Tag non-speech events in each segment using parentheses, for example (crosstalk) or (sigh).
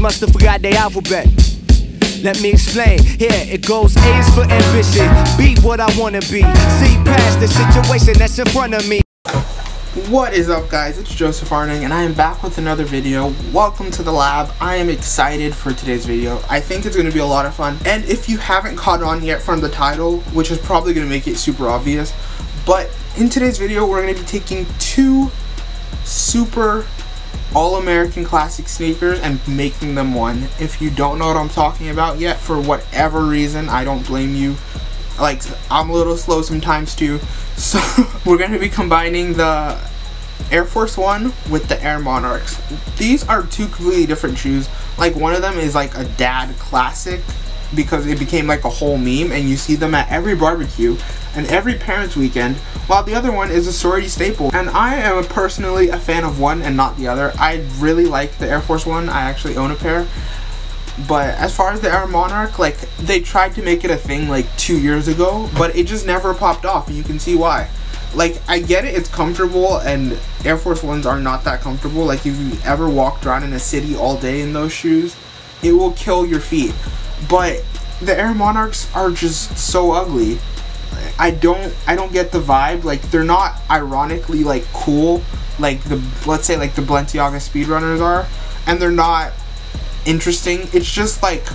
must have forgot their alphabet. Let me explain. Here it goes. A is for ambition. Be what I wanna be. See past the situation that's in front of me. What is up guys, it's Joseph Arning and I am back with another video. Welcome to the lab. I am excited for today's video. I think it's going to be a lot of fun. And if you haven't caught on yet from the title, which is probably going to make it super obvious, but in today's video we're going to be taking two super all-American classic sneakers and making them one. If you don't know what I'm talking about yet, for whatever reason, I don't blame you. Like, I'm a little slow sometimes too. (laughs) So, we're going to be combining the Air Force One with the Air Monarchs. These are two completely different shoes. Like, one of them is like a dad classic because it became like a whole meme and you see them at every barbecue and every parents weekend while the other one is a sorority staple. And I am personally a fan of one and not the other. I really like the Air Force One. I actually own a pair. But as far as the Air Monarch like they tried to make it a thing like two years ago but it just never popped off and you can see why. Like I get it it's comfortable and Air Force Ones are not that comfortable. Like if you ever walked around in a city all day in those shoes it will kill your feet but the Air Monarchs are just so ugly. I don't I don't get the vibe. Like they're not ironically like cool like the let's say like the Balenciaga Speedrunners are, and they're not interesting. It's just like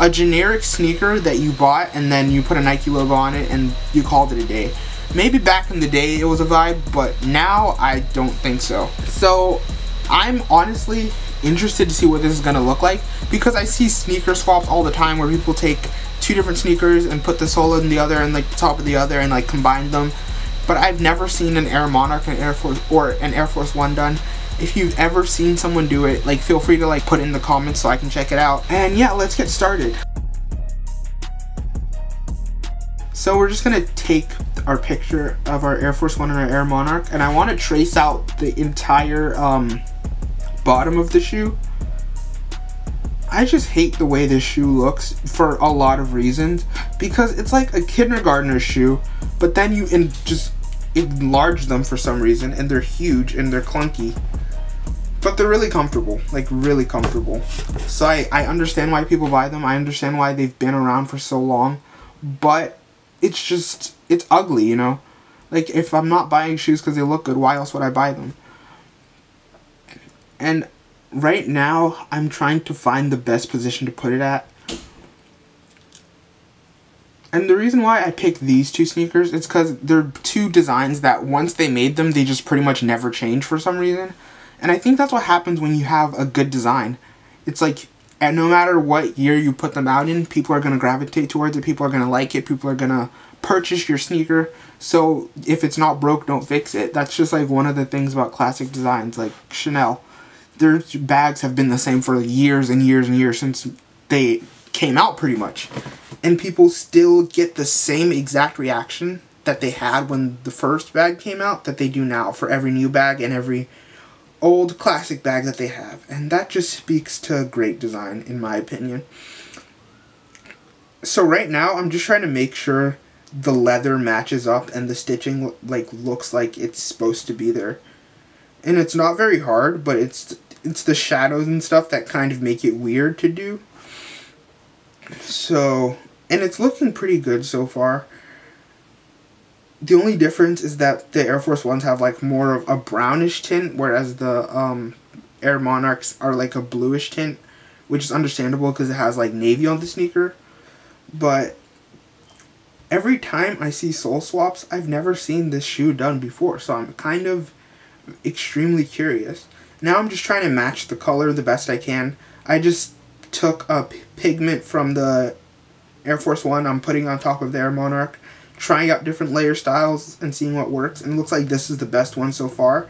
a generic sneaker that you bought and then you put a Nike logo on it and you called it a day. Maybe back in the day it was a vibe, but now I don't think so. So I'm honestly interested to see what this is going to look like because I see sneaker swaps all the time where people take two different sneakers and put the sole in the other and like the top of the other and like combine them. But I've never seen an Air Monarch and Air Force or an Air Force One done. If you've ever seen someone do it, like feel free to like put in the comments so I can check it out. And yeah, let's get started. So we're just gonna take our picture of our Air Force One and our Air Monarch and I want to trace out the entire um, bottom of the shoe. I just hate the way this shoe looks for a lot of reasons because it's like a kindergartner shoe, but then you in just enlarge them for some reason and they're huge and they're clunky. But they're really comfortable, like really comfortable. So I, I understand why people buy them. I understand why they've been around for so long. But it's just, it's ugly, you know? Like if I'm not buying shoes because they look good, why else would I buy them? And right now, I'm trying to find the best position to put it at. And the reason why I picked these two sneakers is because they're two designs that once they made them, they just pretty much never change for some reason. And I think that's what happens when you have a good design. It's like, and no matter what year you put them out in, people are going to gravitate towards it. People are going to like it. People are going to purchase your sneaker. So if it's not broke, don't fix it. That's just like one of the things about classic designs, like Chanel their bags have been the same for years and years and years since they came out pretty much. And people still get the same exact reaction that they had when the first bag came out that they do now for every new bag and every old classic bag that they have. And that just speaks to great design in my opinion. So right now I'm just trying to make sure the leather matches up and the stitching like looks like it's supposed to be there. And it's not very hard, but it's it's the shadows and stuff that kind of make it weird to do. So, and it's looking pretty good so far. The only difference is that the Air Force Ones have like more of a brownish tint, whereas the um, Air Monarchs are like a bluish tint, which is understandable because it has like navy on the sneaker. But every time I see sole swaps, I've never seen this shoe done before, so I'm kind of extremely curious. Now I'm just trying to match the color the best I can. I just took a pigment from the Air Force One I'm putting on top of the Air Monarch, trying out different layer styles and seeing what works, and it looks like this is the best one so far.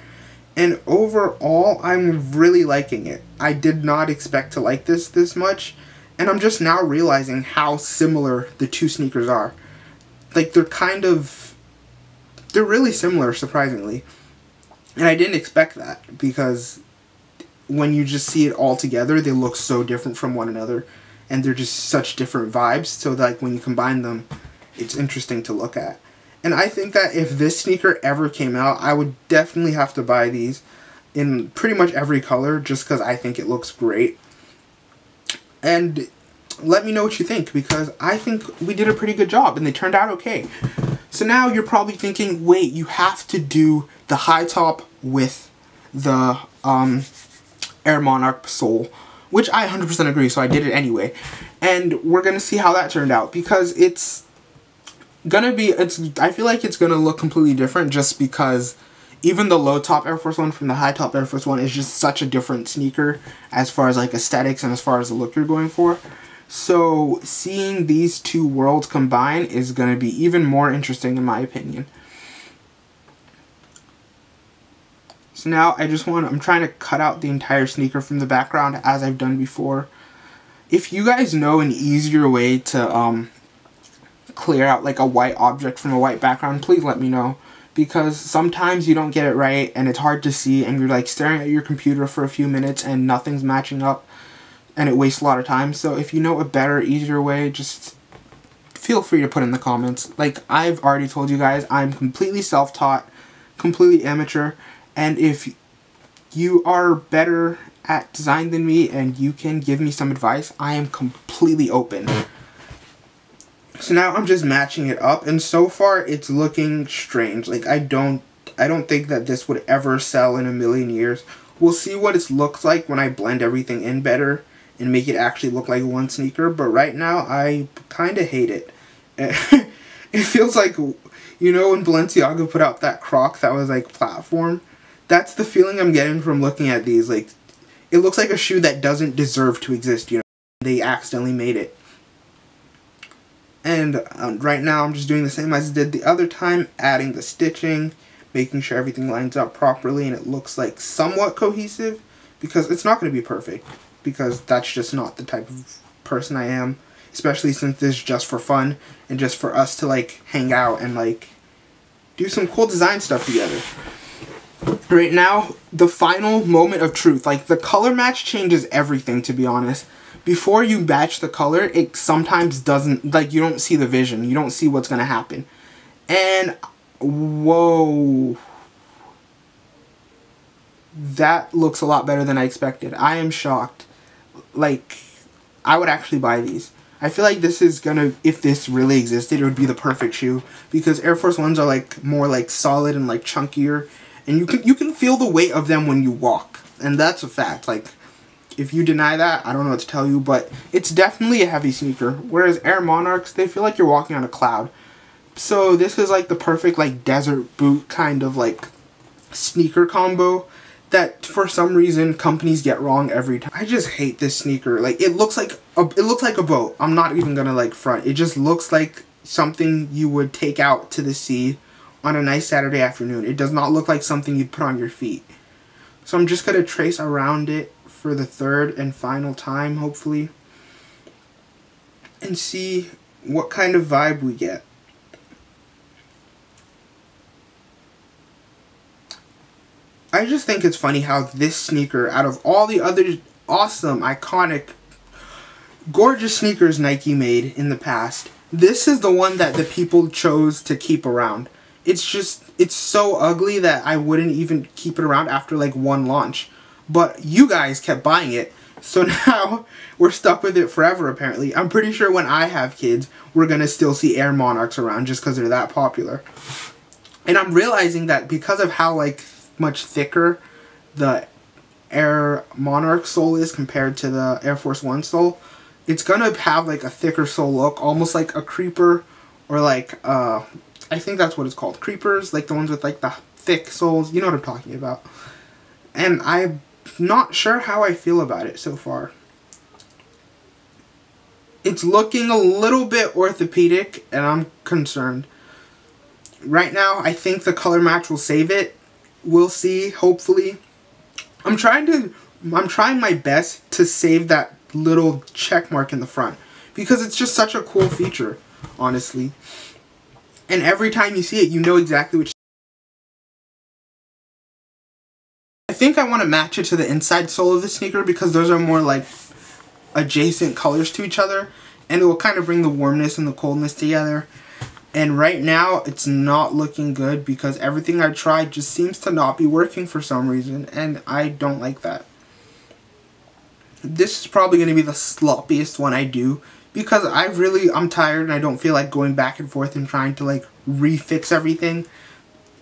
And overall, I'm really liking it. I did not expect to like this this much, and I'm just now realizing how similar the two sneakers are. Like, they're kind of... They're really similar, surprisingly. And I didn't expect that because when you just see it all together, they look so different from one another and they're just such different vibes. So like when you combine them, it's interesting to look at. And I think that if this sneaker ever came out, I would definitely have to buy these in pretty much every color just because I think it looks great. And let me know what you think because I think we did a pretty good job and they turned out okay. So now you're probably thinking, wait, you have to do the high top with the um, Air Monarch sole, which I 100% agree, so I did it anyway. And we're going to see how that turned out because it's gonna be, it's. I feel like it's going to look completely different just because even the low top Air Force One from the high top Air Force One is just such a different sneaker as far as like aesthetics and as far as the look you're going for. So seeing these two worlds combine is going to be even more interesting in my opinion. So now I just want, I'm trying to cut out the entire sneaker from the background as I've done before. If you guys know an easier way to um, clear out like a white object from a white background, please let me know. Because sometimes you don't get it right and it's hard to see and you're like staring at your computer for a few minutes and nothing's matching up and it wastes a lot of time. So if you know a better, easier way, just feel free to put in the comments. Like I've already told you guys, I'm completely self-taught, completely amateur, and if you are better at design than me and you can give me some advice, I am completely open. So now I'm just matching it up and so far it's looking strange. Like I don't I don't think that this would ever sell in a million years. We'll see what it looks like when I blend everything in better and make it actually look like one sneaker. But right now, I kind of hate it. (laughs) it feels like, you know, when Balenciaga put out that Croc that was like platform. That's the feeling I'm getting from looking at these. Like, it looks like a shoe that doesn't deserve to exist. You know, they accidentally made it. And um, right now, I'm just doing the same as I did the other time, adding the stitching, making sure everything lines up properly, and it looks like somewhat cohesive because it's not going to be perfect because that's just not the type of person I am. Especially since this is just for fun and just for us to like hang out and like do some cool design stuff together. Right now, the final moment of truth. Like the color match changes everything to be honest. Before you match the color, it sometimes doesn't like you don't see the vision. You don't see what's gonna happen. And whoa that looks a lot better than I expected. I am shocked like I would actually buy these. I feel like this is gonna if this really existed, it would be the perfect shoe because Air Force Ones are like more like solid and like chunkier, and you can you can feel the weight of them when you walk, and that's a fact. Like if you deny that, I don't know what to tell you, but it's definitely a heavy sneaker. Whereas Air Monarchs, they feel like you're walking on a cloud. So this is like the perfect like desert boot kind of like sneaker combo that for some reason companies get wrong every time. I just hate this sneaker. Like it looks like a, it looks like a boat. I'm not even gonna like front. It just looks like something you would take out to the sea on a nice Saturday afternoon. It does not look like something you'd put on your feet. So I'm just gonna trace around it for the third and final time, hopefully, and see what kind of vibe we get. I just think it's funny how this sneaker, out of all the other awesome, iconic, gorgeous sneakers Nike made in the past, this is the one that the people chose to keep around. It's just, it's so ugly that I wouldn't even keep it around after like one launch. But you guys kept buying it, so (laughs) now we're stuck with it forever apparently. I'm pretty sure when I have kids, we're going to still see Air Monarchs around just because they're that popular. And I'm realizing that because of how like much thicker the Air Monarch sole is compared to the Air Force One sole, it's gonna have like a thicker sole look, almost like a creeper or like uh, I think that's what it's called, creepers, like the ones with like the thick soles. You know what I'm talking about. And I'm not sure how I feel about it so far. It's looking a little bit orthopedic, and I'm concerned. Right now, I think the color match will save it we'll see, hopefully. I'm trying to, I'm trying my best to save that little check mark in the front. Because it's just such a cool feature, honestly. And every time you see it, you know exactly which I think I want to match it to the inside sole of the sneaker because those are more like adjacent colors to each other and it will kind of bring the warmness and the coldness together and right now, it's not looking good because everything I tried just seems to not be working for some reason, and I don't like that. this is probably going to be the sloppiest one I do because I really I'm tired and I don't feel like going back and forth and trying to like refix everything.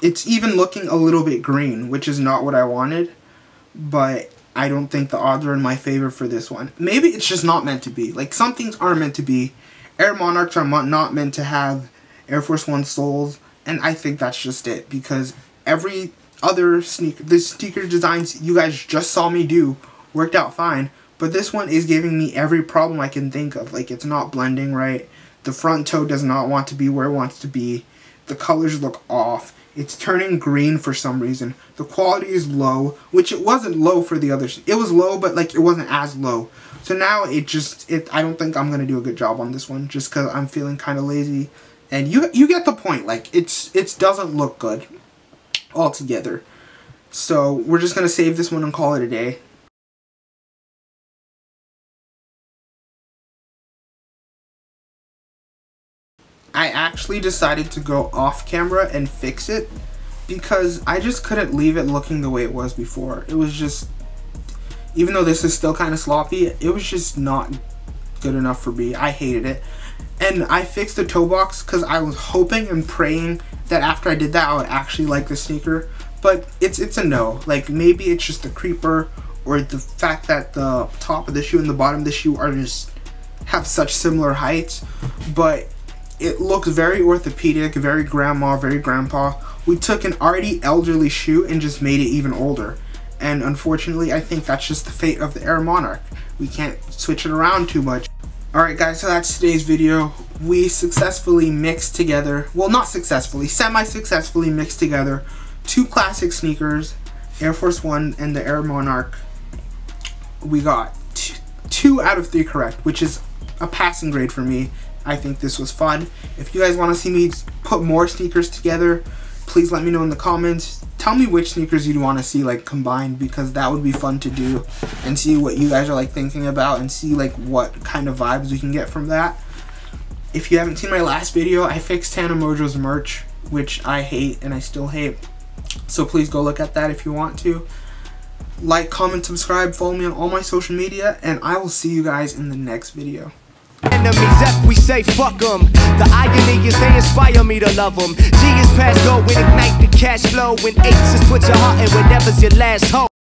It's even looking a little bit green, which is not what I wanted, but I don't think the odds are in my favor for this one. Maybe it's just not meant to be. Like some things aren't meant to be. Air Monarchs are not meant to have Air Force One soles, and I think that's just it because every other sneaker, the sneaker designs you guys just saw me do worked out fine. But this one is giving me every problem I can think of. Like, it's not blending right. The front toe does not want to be where it wants to be. The colors look off. It's turning green for some reason. The quality is low, which it wasn't low for the others. It was low, but, like, it wasn't as low. So now it just, it. I don't think I'm going to do a good job on this one just because I'm feeling kind of lazy. And you you get the point. Like, it's it doesn't look good altogether. So we're just to save this one and call it a day. I actually decided to go off camera and fix it because I just couldn't leave it looking the way it was before. It was just, even though this is still kind of sloppy, it was just not good enough for me. I hated it. And I fixed the toe box because I was hoping and praying that after I did that, I would actually like the sneaker. But it's it's a no. Like maybe it's just the creeper or the fact that the top of the shoe and the bottom of the shoe are just have such similar heights. But it looks very orthopedic, very grandma, very grandpa. We took an already elderly shoe and just made it even older. And unfortunately, I think that's just the fate of the Air Monarch. We can't switch it around too much. Alright guys, so that's today's video. We successfully mixed together, well not successfully, semi-successfully mixed together two classic sneakers, Air Force One and the Air Monarch. We got two out of three correct, which is a passing grade for me. I think this was fun. If you guys want to see me put more sneakers together, please let me know in the comments. Tell me which sneakers you'd want to see like combined because that would be fun to do and see what you guys are like thinking about and see like what kind of vibes we can get from that. If you haven't seen my last video, I fixed Tana Mongeau's merch, which I hate and I still hate. So please go look at that if you want to. Like, comment, subscribe, follow me on all my social media, and I will see you guys in the next video. Enemies, F, we say fuck them. The irony is they inspire me to love them. G is past go when ignite the cash flow. When H is put your heart in whatever's your last hope.